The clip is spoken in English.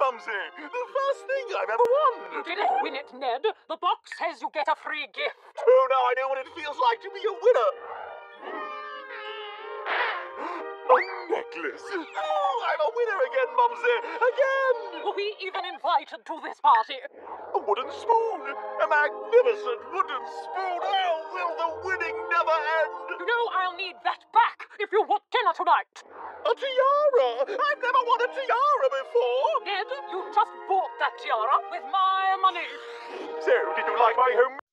Mumsy. The first thing I've ever won. You didn't win it, Ned. The box says you get a free gift. Oh, now I know what it feels like to be a winner. A necklace. Oh, I'm a winner again, Mumsy. Again. Were we even invited to this party? A wooden spoon. A magnificent wooden spoon. Oh, will the winning never end? You know I'll need that back if you want dinner tonight. A tiara. I've never won a tiara before. Tiara with my money. So, did you like my home